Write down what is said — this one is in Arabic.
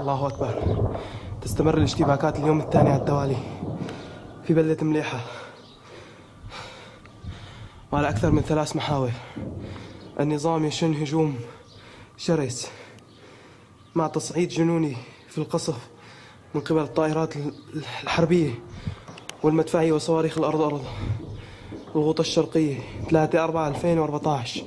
الله أكبر. تستمر الاشتباكات اليوم الثاني على التوالي. في بلدة مليحة. وعلى أكثر من ثلاث محاور. النظام يشن هجوم شرس. مع تصعيد جنوني في القصف من قبل الطائرات الحربية والمدفعية وصواريخ الأرض أرض. الغوطة الشرقية 3 4 2014